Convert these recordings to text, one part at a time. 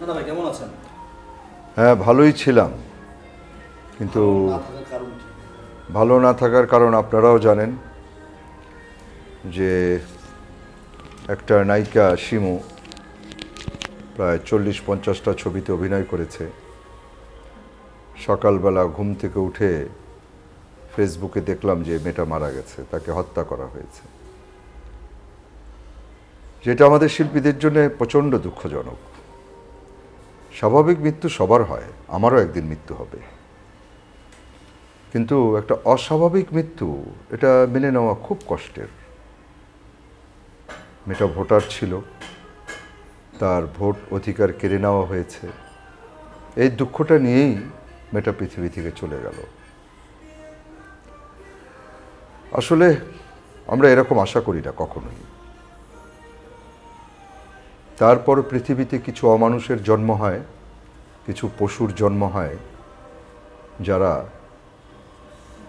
দাদা ভাই কেমন আছেন? হ্যাঁ ভালোই ছিলাম। কিন্তু ভালো না থাকার কারণ আপনারাও জানেন যে একটা নায়িকা শিমু প্রায় চল্লিশ পঞ্চাশটা ছবিতে অভিনয় করেছে। সকালবেলা ঘুম থেকে উঠে ফেসবুকে দেখলাম যে মেয়েটা মারা গেছে তাকে হত্যা করা হয়েছে। যেটা আমাদের শিল্পীদের জন্য প্রচণ্ড দুঃখজনক। স্বাভাবিক মৃত্যু সবার হয়, আমারও একদিন মৃত্যু হবে। কিন্তু একটা অস্বাভাবিক মৃত্যু, এটা মেনে নেওয়া খুব কষ্টের। মেয়েটা ভোটার ছিল, তার ভোট অধিকার কেড়ে নেওয়া হয়েছে। এই দুঃখটা নিয়েই মেয়েটা পৃথিবী থেকে চলে গেল। আসলে আমরা এরকম আশা করি না কখনোই। তারপর পৃথিবীতে কিছু অমানুষের জন্ম হয়, কিছু পশুর জন্ম হয়, যারা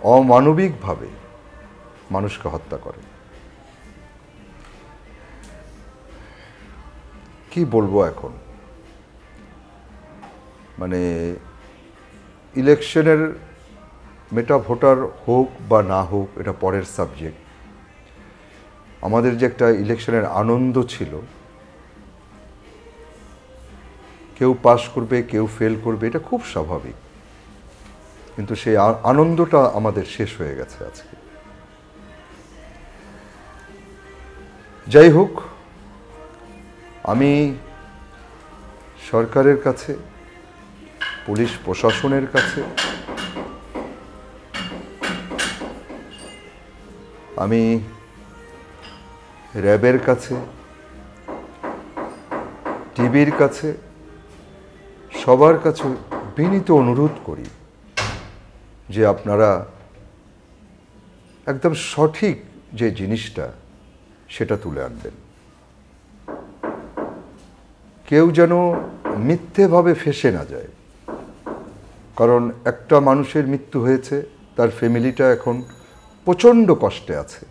অমানবিকভাবে মানুষকে হত্যা করে। কি বলব এখন? মানে ইলেকশনের মেটা ভোটার হোক বা না হোক, এটা পরের সাবজেক্ট। আমাদের যে একটা ইলেকশনের আনন্দ ছিল কেউ পাস করবে, কেউ ফেল করবে, এটা খুব স্বাভাবিক। কিন্তু সেই আনন্দটা আমাদের শেষ হয়ে গেছে আজকে। যাই হোক আমি সরকারের কাছে, পুলিশ প্রশাসনের কাছে, আমি র্যাবের কাছে, টিভির কাছে সবার কাছে বিনীত অনুরোধ করি যে আপনারা একদম সঠিক যে জিনিসটা, সেটা তুলে আনবেন। কেউ যেন মিথ্যেভাবে ফেসে না যায়। কারণ একটা মানুষের মৃত্যু হয়েছে, তার ফ্যামিলিটা এখন প্রচণ্ড কষ্টে আছে।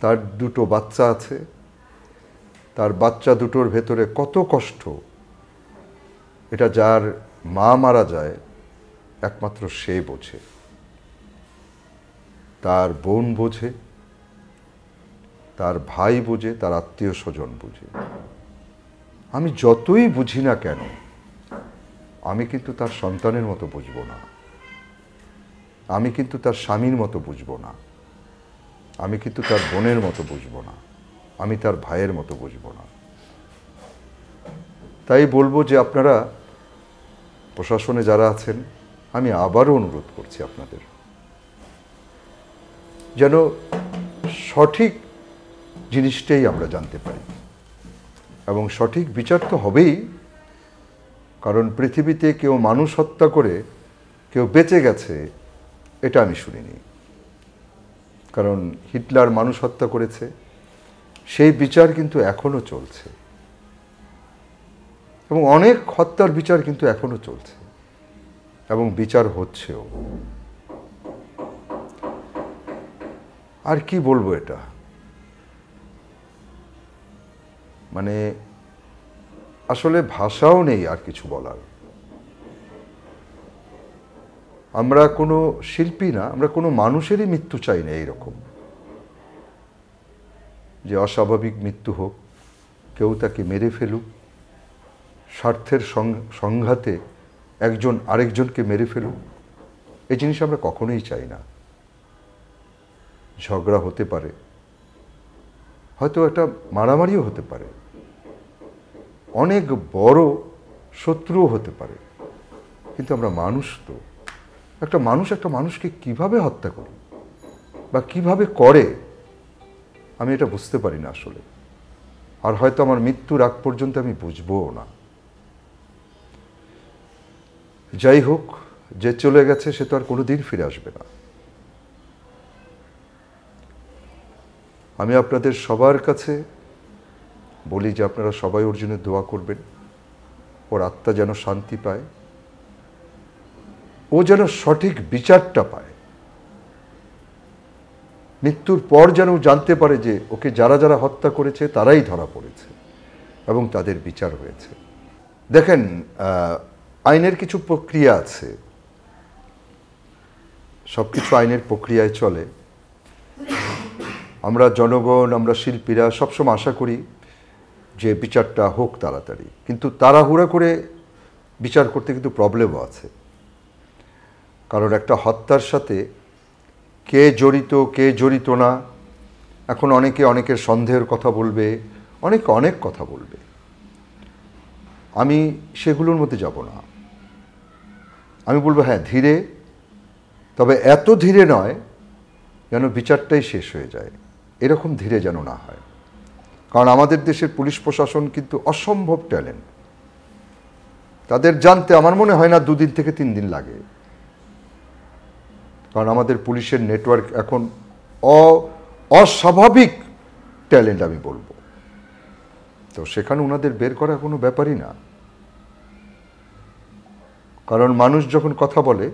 তার দুটো বাচ্চা আছে। তার বাচ্চা দুটোর ভেতরে কত কষ্ট এটা যার মা মারা যায়, একমাত্র সে বোঝে। তার বোন বোঝে, তার ভাই বোঝে, তার আত্মীয় স্বজন বুঝে। আমি যতই বুঝি না কেন, আমি কিন্তু তার সন্তানের মতো বুঝব না। আমি কিন্তু তার স্বামীর মতো বুঝব না। আমি কিন্তু তার বোনের মতো বুঝব না। আমি তার ভাইয়ের মতো বুঝব না। তাই বলব যে আপনারা প্রশাসনে যারা আছেন, আমি আবারও অনুরোধ করছি আপনাদের। যেন সঠিক জিনিসটাই আমরা জানতে পারি। এবং সঠিক বিচার তো হবেই, কারণ পৃথিবীতে কেউ মানুষ হত্যা করে, কেউ বেঁচে গেছে, এটা আমি শুনিনি। কারণ হিটলার মানুষ হত্যা করেছে, সেই বিচার কিন্তু এখনও চলছে। এবং অনেক হত্যার বিচার কিন্তু এখনও চলছে এবং বিচার হচ্ছেও। আর কি বলব এটা? মানে আসলে ভাষাও নেই আর কিছু বলার। আমরা কোনো শিল্পী না, আমরা কোনো মানুষেরই মৃত্যু চাই না এইরকম। যে অস্বাভাবিক মৃত্যু হোক, কেউ তাকে মেরে ফেলুক স্বার্থের সংঘাতে একজন আরেকজনকে মেরে ফেলুক এই জিনিস আমরা কখনোই চাই না। ঝগড়া হতে পারে। হয়তো একটা মারামারিও হতে পারে। অনেক বড় শত্রুও হতে পারে। কিন্তু আমরা মানুষ তো। একটা মানুষ একটা মানুষকে কীভাবে হত্যা করে বা কীভাবে করে? আমি এটা বুঝতে পারি না আসলে। আর হয়তো আমার মৃত্যুর আগ পর্যন্ত আমি বুঝবও না। যাই হোক, যে চলে গেছে সে তো আর কোনোদিন ফিরে আসবে না। আমি আপনাদের সবার কাছে বলি যে আপনারা সবাই ওর জন্য দোয়া করবেন। ওর আত্মা যেন শান্তি পায়। ও যেন সঠিক বিচারটা পায়। মৃত্যুর পর যেন জানতে পারে যে ওকে যারা যারা হত্যা করেছে, তারাই ধরা পড়েছে এবং তাদের বিচার হয়েছে। দেখেন আইনের কিছু প্রক্রিয়া আছে। সব কিছু আইনের প্রক্রিয়ায় চলে। আমরা জনগণ, আমরা শিল্পীরা সবসময় আশা করি যে বিচারটা হোক তাড়াতাড়ি। কিন্তু তাড়াহুড়া করে বিচার করতে কিন্তু প্রবলেমও আছে। কারণ একটা হত্যার সাথে কে জড়িত কে জড়িত না, এখন অনেকে অনেকের সন্দেহের কথা বলবে, অনেকে অনেক কথা বলবে। আমি সেগুলোর মধ্যে যাব না। আমি বলব হ্যাঁ ধীরে, তবে এত ধীরে নয় যেন বিচারটাই শেষ হয়ে যায়। এরকম ধীরে যেন না হয়। কারণ আমাদের দেশের পুলিশ প্রশাসন কিন্তু অসম্ভব ট্যালেন্ট। তাদের জানতে আমার মনে হয় না দুদিন থেকে তিন দিন লাগে। কারণ আমাদের পুলিশের নেটওয়ার্ক এখন অস্বাভাবিক ট্যালেন্ট আমি বলব। তো সেখানে ওনাদের বের করা কোনো ব্যাপারই না। কারণ মানুষ যখন কথা বলে,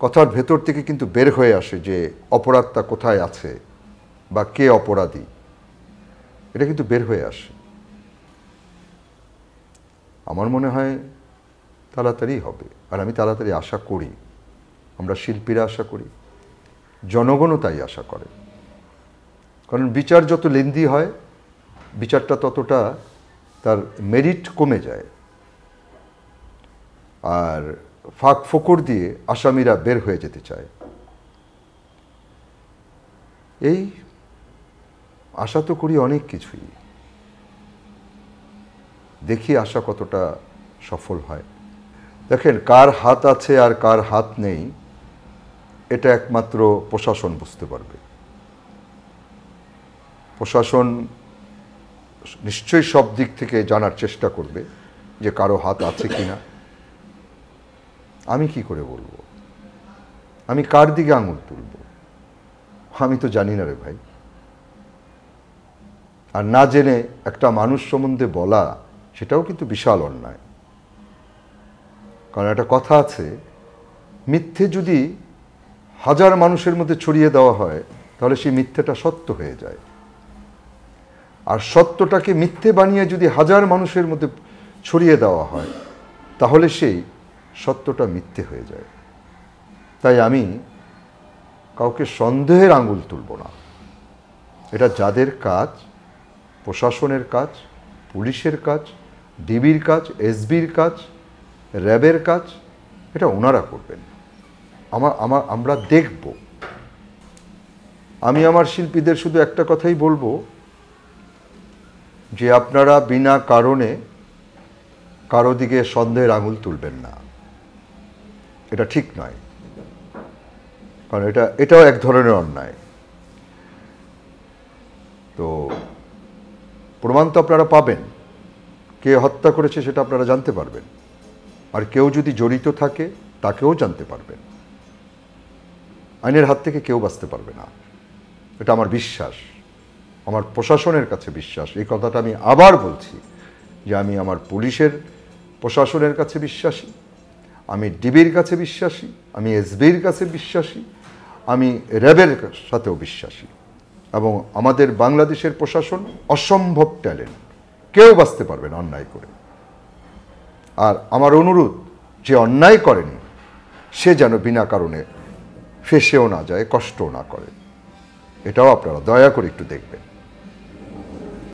কথার ভেতর থেকে কিন্তু বের হয়ে আসে যে অপরাধটা কোথায় আছে বা কে অপরাধী। এটা কিন্তু বের হয়ে আসে। আমার মনে হয় তাড়াতাড়ি হবে। আর আমি তাড়াতাড়ি আশা করি। আমরা শিল্পীরা আশা করি। জনগণও তাই আশা করে। কারণ বিচার যত লেন্দি হয় বিচারটা ততটা তার মেরিট কমে যায়। আর ফাঁক ফোকর দিয়ে আসামিরা বের হয়ে যেতে চায়। এই আশা তো করি অনেক কিছুই। দেখি আশা কতটা সফল হয়। দেখেন, কার হাত আছে আর কার হাত নেই, এটা একমাত্র প্রশাসন বুঝতে পারবে। প্রশাসন নিশ্চয়ই সব দিক থেকে জানার চেষ্টা করবে যে কারও হাত আছে কি না আমি কি করে বলব? আমি কার দিকে আঙুল তুলব? আমি তো জানি না রে ভাই। আর না জেনে একটা মানুষ সম্বন্ধে বলা, সেটাও কিন্তু বিশাল অন্যায়। কারণ একটা কথা আছে, মিথ্যে যদি হাজার মানুষের মধ্যে ছড়িয়ে দেওয়া হয়, তাহলে সেই মিথ্যেটা সত্য হয়ে যায়। আর সত্যটাকে মিথ্যে বানিয়ে যদি হাজার মানুষের মধ্যে ছড়িয়ে দেওয়া হয়, তাহলে সেই সত্যটা মিথ্যে হয়ে যায়। তাই আমি কাউকে সন্দেহের আঙুল তুলব না। এটা যাদের কাজ, প্রশাসনের কাজ, পুলিশের কাজ, ডিবির কাজ, এসবির কাজ, র্যাবের কাজ, এটা ওনারা করবেন। আমার আমার, আমরা দেখব। আমি আমার শিল্পীদের শুধু একটা কথাই বলব যে আপনারা বিনা কারণে কারও দিকে সন্দেহের আঙুল তুলবেন না। এটা ঠিক নয়। কারণ এটা, এটাও এক ধরনের অন্যায়। তো, প্রমাণ তো আপনারা পাবেন। কে হত্যা করেছে সেটা আপনারা জানতে পারবেন। আর কেউ যদি জড়িত থাকে, তাকেও জানতে পারবেন। আইনের হাত থেকে কেউ বাঁচতে পারবে না। এটা আমার বিশ্বাস। আমার প্রশাসনের কাছে বিশ্বাস। এই কথাটা আমি আবার বলছি যে আমি আমার পুলিশের প্রশাসনের কাছে বিশ্বাসী, আমি ডিবির কাছে বিশ্বাসী, আমি এসবির কাছে বিশ্বাসী, আমি র্যাবের সাথেও বিশ্বাসী এবং আমাদের বাংলাদেশের প্রশাসন অসম্ভব ট্যালেন্ট। কেউ বাঁচতে পারবে না অন্যায় করে। আর আমার অনুরোধ, যে অন্যায় করেনি, সে যেন বিনা কারণে ফেসেও না যায়, কষ্টও না করে। এটাও আপনারা দয়া করে একটু দেখবেন।